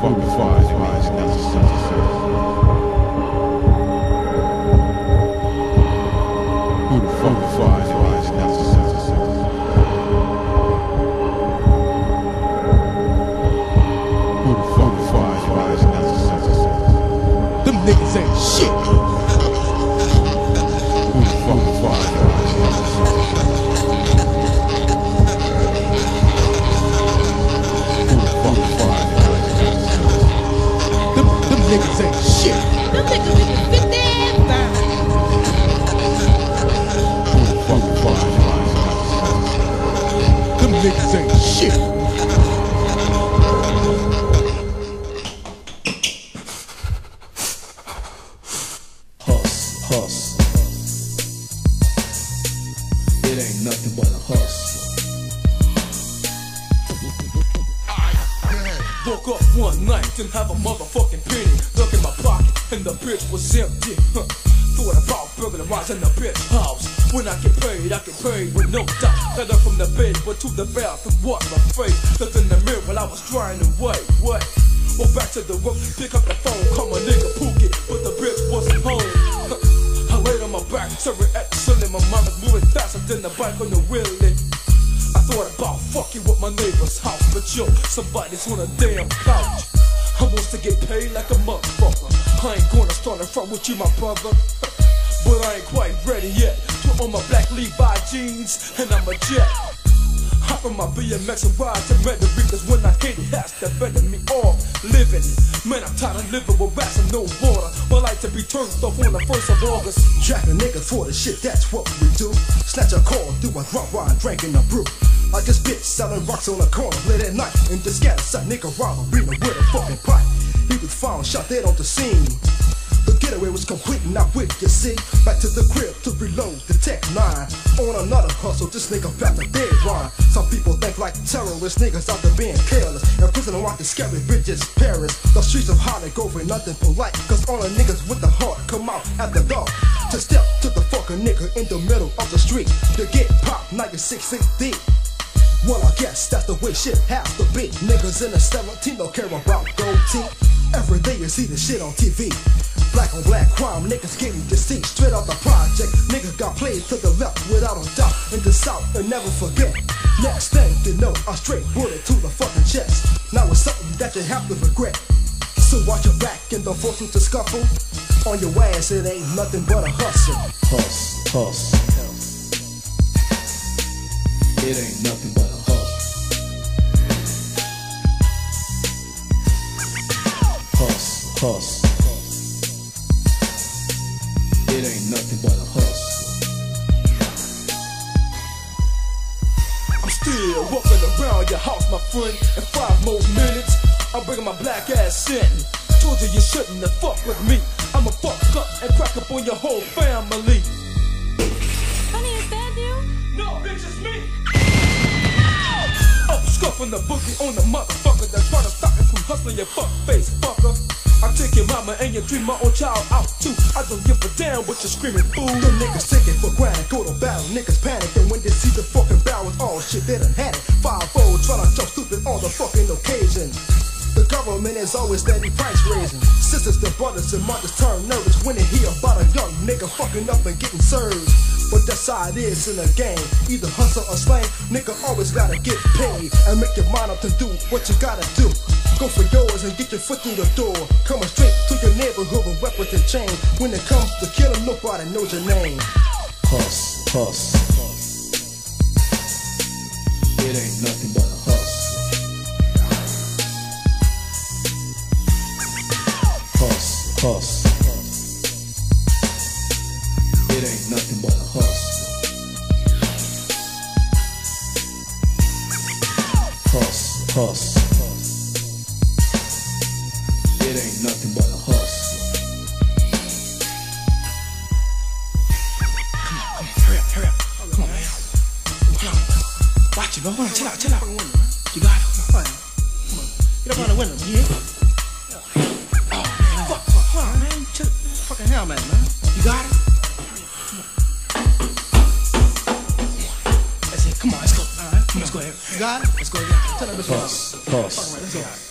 fuck is wise, wise, necessary? Who the fuck is wise, necessary? Who the fuck is wise, necessary? Them niggas ain't shit. Niggas ain't shit. Them niggas niggas fit there fine. Who the fuck is wise, wise, necessary? Them niggas ain't shit. Hustle, hustle. Woke up one night, didn't have a motherfucking penny. Look in my pocket, and the bitch was empty. Huh. Thought about burglarizing the bitch house. When I get paid, I get paid with no doubt. Got up from the bed, but to the bathroom, what my face. Looked in the mirror while I was trying to wait, wait. Well, back to the room, pick up the phone, call my nigga Pookie, but the bitch wasn't home. Huh. I laid on my back, staring at the ceiling. My mind was moving faster than the bike on the wheelie. I thought about fucking with my neighbor's house, but yo, somebody's on a damn couch. I wants to get paid like a motherfucker. I ain't gonna start a front with you, my brother. But I ain't quite ready yet. Put on my black Levi jeans, and I'm a jet. Hop on my BMX and ride to Metairie, cause when I hit it, has to better me off living. Man, I'm tired of living with rats and no water. But like to be turned off on the 1st of August. Jack a nigga for the shit, that's what we do. Snatch a call, do a drop while drinking a brew. Like this bitch selling rocks on the corner late at night. And just got a nigga robbery with a fucking pipe. He was found shot dead on the scene. The getaway was complete and not with you see. Back to the crib to reload the Tech 9. On another hustle, this nigga back to dead rhyme. Some people think like terrorists, niggas out there being careless. In prison watching scary bitches Paris. The streets of Holland go for nothing polite. Cause all the niggas with the heart come out at the dark. To step to the fucking nigga in the middle of the street. To get popped 96 deep. Well, I guess that's the way shit has to be. Niggas in the 17 don't care about gold teeth. Every day you see the shit on TV. Black on black crime, niggas getting deceased. Straight out the project, niggas got played to the left without a doubt. In the south, and never forget. Next thing you know, a straight bullet to the fucking chest. Now it's something that you have to regret. So watch your back and don't force them to scuffle. On your ass, it ain't nothing but a hustle. Hustle, hustle. It ain't nothing but a hustle. Hustle, hustle. It ain't nothing but a hustle. I'm still walking around your house, my friend. In five more minutes, I'm bringing my black ass in. Told you you shouldn't have fucked with me. I'ma fuck up and crack up on your whole family. Honey, is that you? No, bitch, it's me. I'm scuffing the boogie on the motherfucker that's trying to stop me from hustling your fuck face fucker. I take your mama and your own child out too. I don't give a damn what you're screaming, fool. Them niggas taking for granted, go to battle, niggas panic, and when they see the fucking barrels, all oh, shit, they done had it. Five fold, try to jump stupid on the fucking occasion. The government is always steady price raising. Sisters, the brothers, and mothers turn nervous when they hear about a nigga fucking up and getting served. But that's how it is in the game. Either hustle or slang, nigga always gotta get paid and make your mind up to do what you gotta do. Go for yours and get your foot through the door. Coming straight to your neighborhood with weapons and chain. When it comes to killing, nobody knows your name. Hustle, hustle. It ain't nothing but a hustle. Hustle, hustle. Hustle, hustle. It ain't nothing but a hustle. Hurry up, hurry up. Come on, man. Watch it, bro. Hold on, chill out, chill out. You got it. Come on. Get up on the window, you hear? Oh, man. Fuck, fuck, fuck, man. Chill. Fucking helmet, man. You got it? Come on, let's go. All right, let's go. You got it? Let's go. Tell that bitch. Hustle, hustle. Let's go.